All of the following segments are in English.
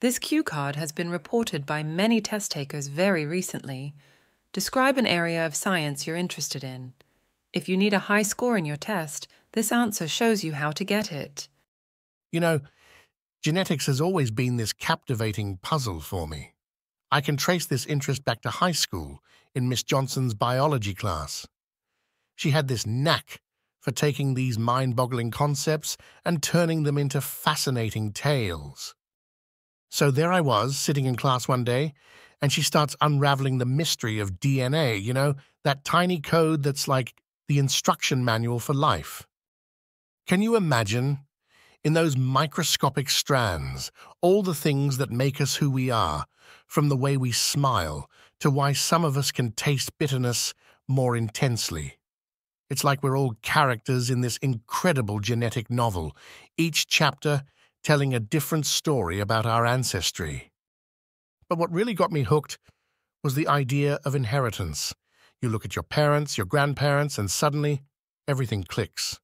This cue card has been reported by many test takers very recently. Describe an area of science you're interested in. If you need a high score in your test, this answer shows you how to get it. You know, genetics has always been this captivating puzzle for me. I can trace this interest back to high school in Miss Johnson's biology class. She had this knack for taking these mind-boggling concepts and turning them into fascinating tales. So there I was, sitting in class one day, and she starts unraveling the mystery of DNA, you know, that tiny code that's like the instruction manual for life. Can you imagine, in those microscopic strands, all the things that make us who we are, from the way we smile to why some of us can taste bitterness more intensely? It's like we're all characters in this incredible genetic novel, each chapter telling a different story about our ancestry. But what really got me hooked was the idea of inheritance. You look at your parents, your grandparents, and suddenly everything clicks.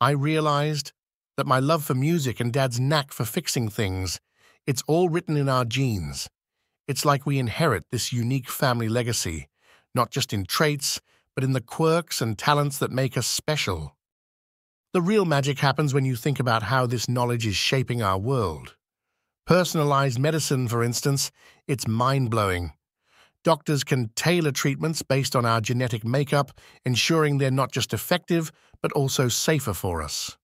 I realized that my love for music and Dad's knack for fixing things, it's all written in our genes. It's like we inherit this unique family legacy, not just in traits, but in the quirks and talents that make us special. The real magic happens when you think about how this knowledge is shaping our world. Personalized medicine, for instance, it's mind-blowing. Doctors can tailor treatments based on our genetic makeup, ensuring they're not just effective, but also safer for us.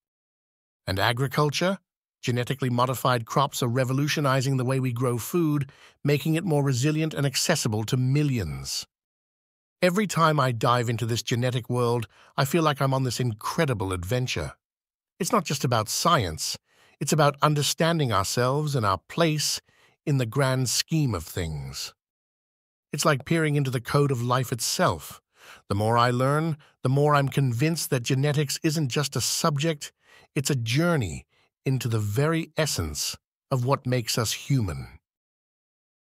And agriculture? Genetically modified crops are revolutionizing the way we grow food, making it more resilient and accessible to millions. Every time I dive into this genetic world, I feel like I'm on this incredible adventure. It's not just about science, it's about understanding ourselves and our place in the grand scheme of things. It's like peering into the code of life itself. The more I learn, the more I'm convinced that genetics isn't just a subject, it's a journey into the very essence of what makes us human.